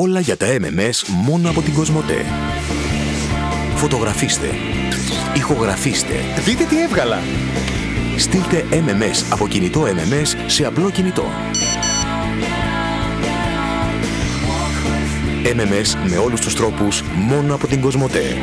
Όλα για τα MMS μόνο από την Κοσμοτέ. Φωτογραφίστε. Ηχογραφήστε. Δείτε τι έβγαλα. Στείλτε MMS από κινητό MMS σε απλό κινητό. MMS με όλους τους τρόπους μόνο από την Κοσμοτέ.